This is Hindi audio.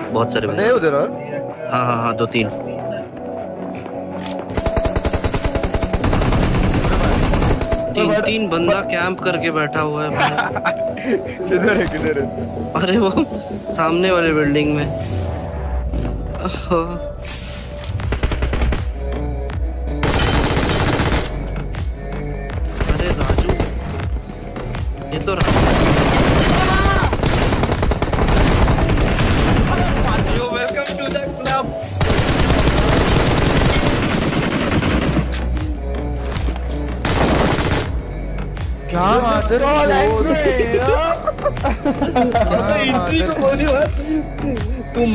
बहुत सारे बंदे हैं उधर और? हाँ हाँ हाँ दो तीन। तीन तीन बंदा कैंप करके बैठा हुआ है। किधर है किधर है? अरे वो सामने वाले बिल्डिंग में। अरे राजू ये तो राजू क्या मादर अबे इंट्री तो बोली बस तू